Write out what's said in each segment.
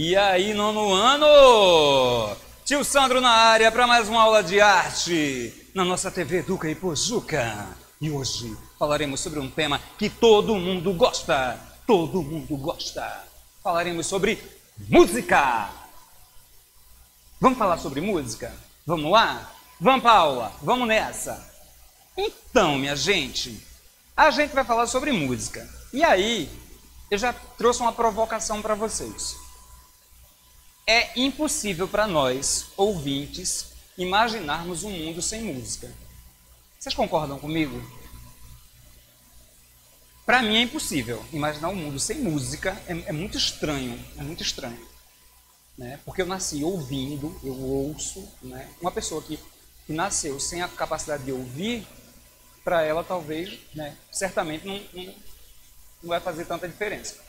E aí, nono ano? Tio Sandro na área para mais uma aula de arte na nossa TV Duca e Pojuca. E hoje falaremos sobre um tema que todo mundo gosta. Todo mundo gosta. Falaremos sobre música. Vamos falar sobre música? Vamos lá? Vamos para aula. Vamos nessa. Então, minha gente, a gente vai falar sobre música. E aí, eu já trouxe uma provocação para vocês. É impossível para nós, ouvintes, imaginarmos um mundo sem música. Vocês concordam comigo? Para mim é impossível imaginar um mundo sem música. É, é muito estranho, é muito estranho. Né? Porque eu nasci ouvindo, eu ouço. Né? Uma pessoa que, que nasceu sem a capacidade de ouvir, para ela talvez, né, certamente não, não, não vai fazer tanta diferença.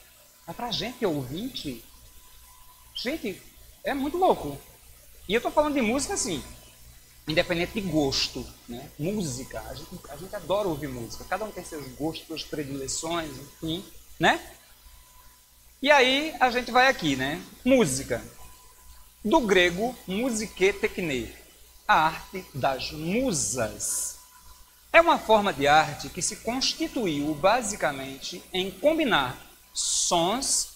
Mas para a gente ouvinte, gente, é muito louco. E eu estou falando de música assim, independente de gosto. Né? Música, a gente, a gente adora ouvir música. Cada um tem seus gostos, suas predileções, enfim. Né? E aí a gente vai aqui, né? Música. Do grego, musique techne, a arte das musas. É uma forma de arte que se constituiu basicamente em combinar sons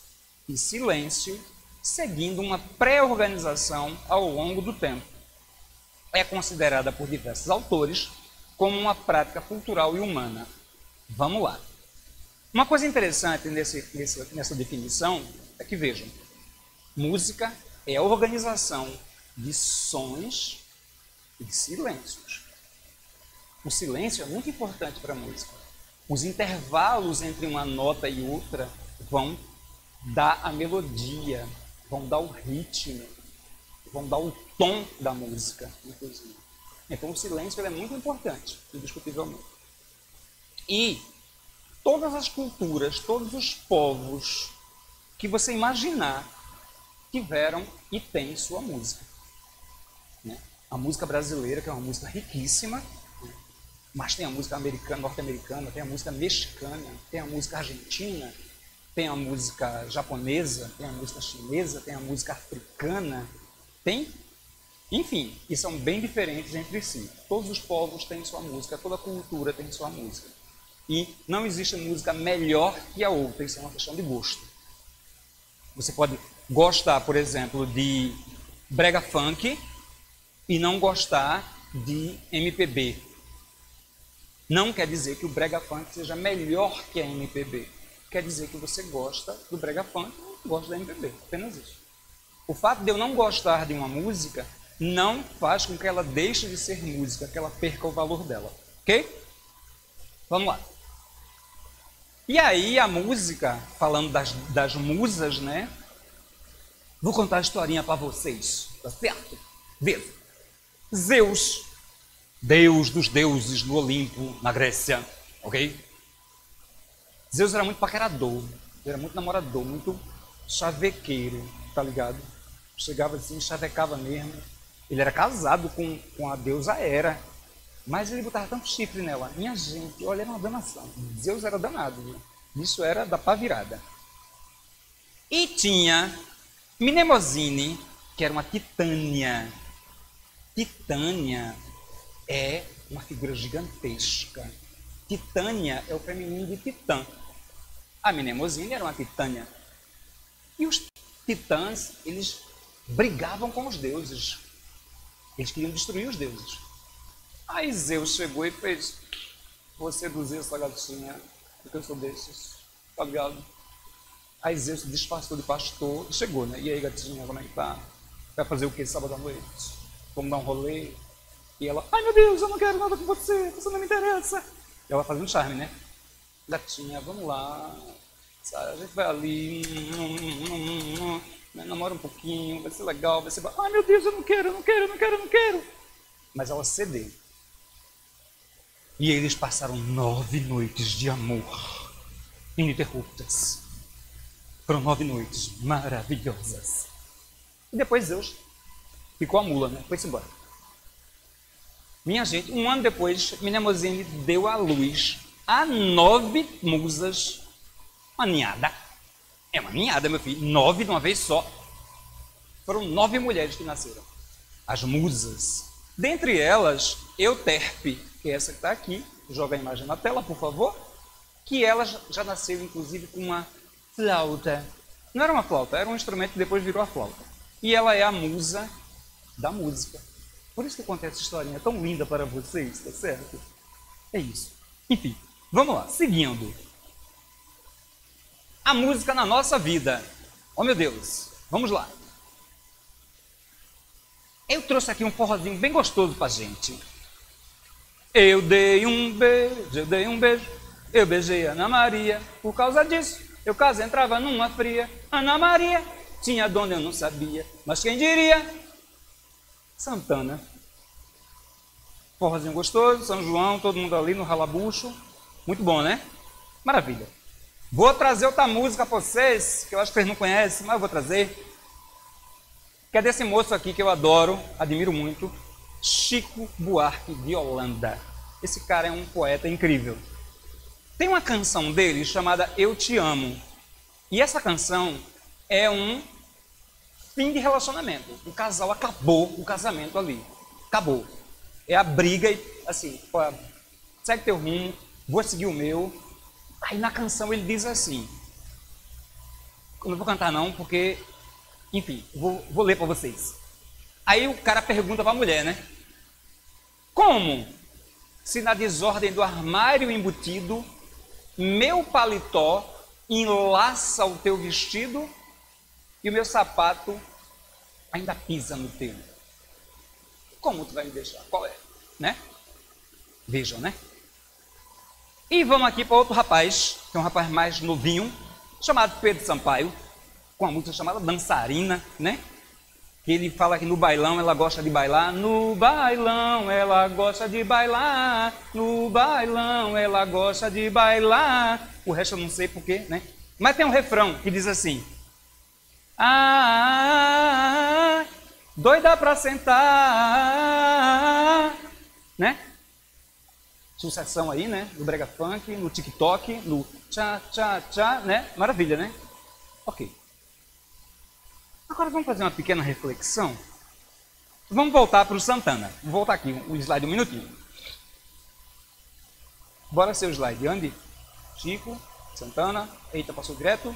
e silêncio seguindo uma pré-organização ao longo do tempo. É considerada por diversos autores como uma prática cultural e humana. Vamos lá. Uma coisa interessante nesse, nesse, nessa definição é que, vejam, música é a organização de sons e de silêncios. O silêncio é muito importante para a música. Os intervalos entre uma nota e outra vão dar a melodia, vão dar o ritmo, vão dar o tom da música, inclusive. Então o silêncio é muito importante, indiscutivelmente. E todas as culturas, todos os povos que você imaginar tiveram e têm sua música. Né? A música brasileira, que é uma música riquíssima, né? mas tem a música americana, norte-americana, tem a música mexicana, tem a música argentina, tem a música japonesa, tem a música chinesa, tem a música africana, tem, enfim, e são bem diferentes entre si. Todos os povos têm sua música, toda cultura tem sua música. E não existe música melhor que a outra, isso é uma questão de gosto. Você pode gostar, por exemplo, de brega funk e não gostar de MPB. Não quer dizer que o brega funk seja melhor que a MPB quer dizer que você gosta do brega funk ou gosta da MPB, apenas isso. O fato de eu não gostar de uma música não faz com que ela deixe de ser música, que ela perca o valor dela, ok? Vamos lá. E aí a música, falando das, das musas, né? Vou contar a historinha para vocês, tá certo? Veja. Zeus, deus dos deuses no Olimpo, na Grécia, ok? Zeus era muito paquerador, era muito namorador, muito chavequeiro, tá ligado? Chegava assim, chavecava mesmo. Ele era casado com, com a deusa Hera, mas ele botava tanto chifre nela. Minha gente, olha, era uma danação. Zeus era danado, viu? Isso era da pá virada. E tinha Mnemosine, que era uma titânia. Titânia é uma figura gigantesca. Titânia é o feminino de titã. A Mnemosine era uma titânia. E os titãs, eles brigavam com os deuses. Eles queriam destruir os deuses. Aí Zeus chegou e fez: Vou seduzir essa gatinha, porque eu sou desses, tá ligado? Aí Zeus se disfarçou de pastor e chegou, né? E aí, gatinha, como é que tá? Vai fazer o que sábado à noite? Vamos dar um rolê? E ela, ai meu Deus, eu não quero nada com você, você não me interessa. E ela fazendo charme, né? Gatinha, vamos lá, a gente vai ali, namora um pouquinho, vai ser legal, vai ser. Ai meu Deus, eu não quero, eu não quero, eu não quero, eu não quero. Mas ela cedeu. E eles passaram nove noites de amor ininterruptas. Foram nove noites maravilhosas. E depois Deus ficou a mula, né? Foi-se embora. Minha gente, um ano depois, Mnemosine deu à luz a nove musas. Uma ninhada. É uma ninhada, meu filho. Nove de uma vez só. Foram nove mulheres que nasceram. As musas. Dentre elas, Euterpe, que é essa que está aqui. Joga a imagem na tela, por favor. Que ela já nasceu, inclusive, com uma flauta. Não era uma flauta, era um instrumento que depois virou a flauta. E ela é a musa da música. Por isso que eu contei essa historinha tão linda para vocês, tá certo? É isso. Enfim, vamos lá, seguindo. A música na nossa vida. Oh meu Deus, vamos lá. Eu trouxe aqui um forrozinho bem gostoso pra gente. Eu dei um beijo, eu dei um beijo, eu beijei Ana Maria. Por causa disso, eu quase entrava numa fria. Ana Maria tinha dona, eu não sabia. Mas quem diria? Santana. Forrozinho gostoso, São João, todo mundo ali no ralabucho. Muito bom, né? Maravilha. Vou trazer outra música para vocês, que eu acho que vocês não conhecem, mas eu vou trazer que é desse moço aqui que eu adoro, admiro muito, Chico Buarque de Holanda. Esse cara é um poeta incrível. Tem uma canção dele chamada Eu Te Amo. E essa canção é um fim de relacionamento. O casal acabou o casamento ali. Acabou. É a briga e assim, segue teu rumo, vou seguir o meu. Aí na canção ele diz assim. Eu não vou cantar não, porque enfim, vou, vou ler para vocês. Aí o cara pergunta para a mulher, né? Como? Se na desordem do armário embutido, meu paletó enlaça o teu vestido e o meu sapato ainda pisa no teu. Como tu vai me deixar? Qual é? Né? Vejam, né? E vamos aqui para outro rapaz, que é um rapaz mais novinho, chamado Pedro Sampaio com uma música chamada Dançarina, né? Que ele fala que no bailão ela gosta de bailar, no bailão ela gosta de bailar, no bailão ela gosta de bailar. O resto eu não sei porquê, né? Mas tem um refrão que diz assim: Ah, doida pra sentar, né? Sucessão aí, né? No brega funk, no TikTok, no tchá, tchá, tchá, né? Maravilha, né? Ok. Agora vamos fazer uma pequena reflexão. Vamos voltar para o Santana. Vou voltar aqui, o slide um minutinho. Bora ser o slide. Ande. Chico, Santana. Eita, passou direto.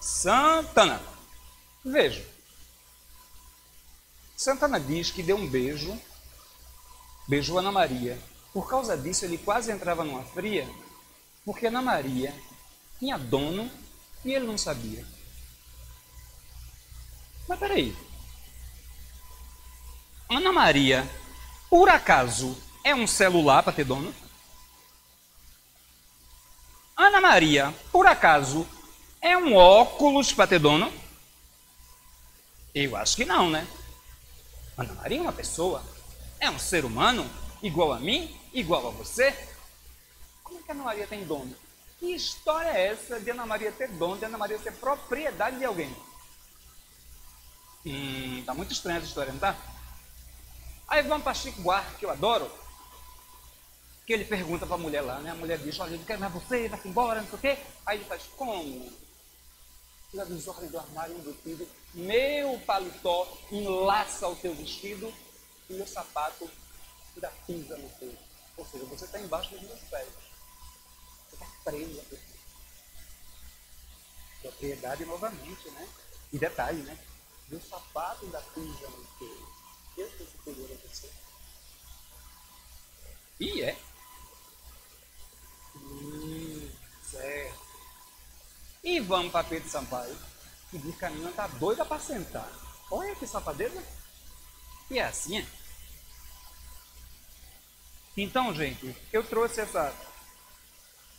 Santana. Veja. Santana diz que deu um beijo, beijou Ana Maria. Por causa disso, ele quase entrava numa fria, porque Ana Maria tinha dono e ele não sabia. Mas peraí. Ana Maria, por acaso, é um celular para ter dono? Ana Maria, por acaso, é um óculos para ter dono? Eu acho que não, né? Ana Maria é uma pessoa, é um ser humano, igual a mim, igual a você. Como é que Ana Maria tem dono? Que história é essa de Ana Maria ter dono, de Ana Maria ser propriedade de alguém? Hum, tá muito estranha essa história, não tá? Aí vamos para Chico Buarque, que eu adoro, que ele pergunta para a mulher lá, né? A mulher diz, olha, eu não quero mais você, vai embora, não sei o quê. Aí ele faz, como? Na desordem do armário embutido, meu paletó enlaça o teu vestido e meu sapato ainda pisa no teu. Ou seja, você está embaixo dos meus pés. Você está preso aqui. Propriedade novamente, né? E detalhe, né? meu sapato da pisa no teu. Eu estou superior a você. E é. Hum, certo. E vamos para Pedro Sampaio, que diz que a menina está doida para sentar. Olha que safadeza. E é assim, é? Então, gente, eu trouxe essa,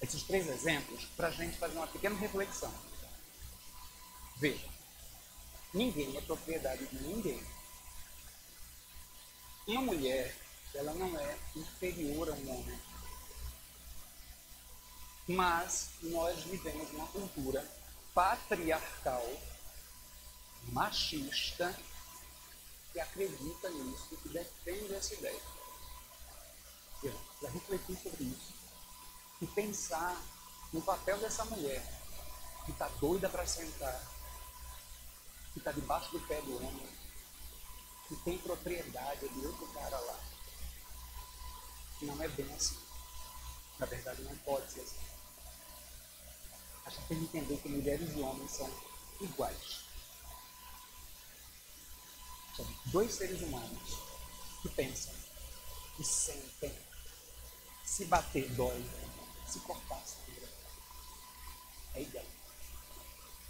esses três exemplos para a gente fazer uma pequena reflexão. Veja. Ninguém é propriedade de ninguém. Uma mulher, ela não é inferior a um homem. Mas nós vivemos uma cultura patriarcal, machista, que acredita nisso, que defende essa ideia. Já refletir sobre isso e pensar no papel dessa mulher que está doida para sentar que está debaixo do pé do homem, que tem propriedade de outro cara lá. Não é bem assim. Na verdade, não pode ser assim. A gente tem que entender que mulheres e homens são iguais. São dois seres humanos que pensam, que sentem, se bater dói, se cortar sangra. É igual.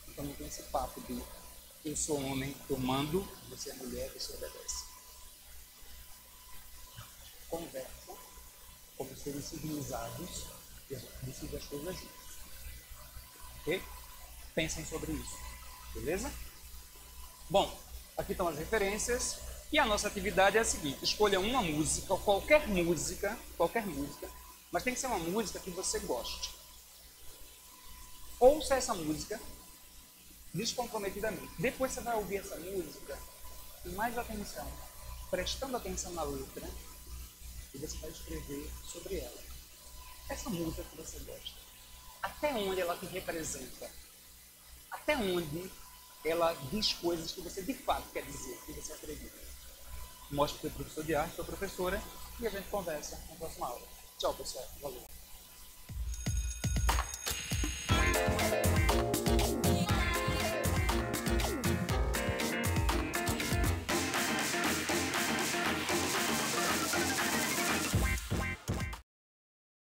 Então não tem esse papo de eu sou homem, eu mando, você é mulher, você obedece. Conversa como seres civilizados e decidem as coisas juntos. Ok? Pensem sobre isso. Beleza? Bom, aqui estão as referências. E a nossa atividade é a seguinte: escolha uma música, qualquer música, qualquer música, mas tem que ser uma música que você goste. Ouça essa música descomprometidamente. Depois você vai ouvir essa música com mais atenção, prestando atenção na letra, e você vai escrever sobre ela. Essa música que você gosta. Até onde ela te representa? Até onde ela diz coisas que você de fato quer dizer, que você acredita? mostre para o professor de arte, é para a professora, e a gente conversa na próxima aula. Tchau, pessoal. Valeu.